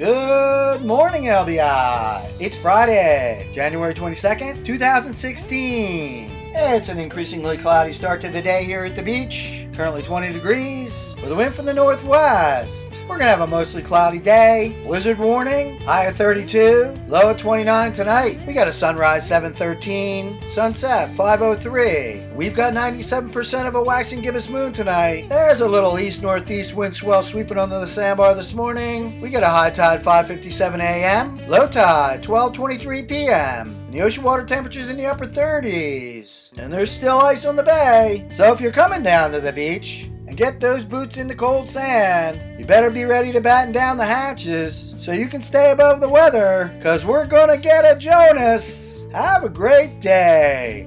Good morning, LBI. It's Friday, January 22nd, 2016. It's an increasingly cloudy start to the day here at the beach. Currently 20 degrees, with a wind from the northwest. We're gonna have a mostly cloudy day. Blizzard warning, high of 32, low of 29 tonight. We got a sunrise 713, sunset 503. We've got 97% of a waxing gibbous moon tonight. There's a little east northeast wind swell sweeping under the sandbar this morning. We got a high tide 5:57 a.m., low tide 12:23 p.m. The ocean water temperatures in the upper 30s, and there's still ice on the bay. So if you're coming down to the beach, and get those boots in the cold sand, you better be ready to batten down the hatches so you can stay above the weather, because we're gonna get a Jonas. Have a great day.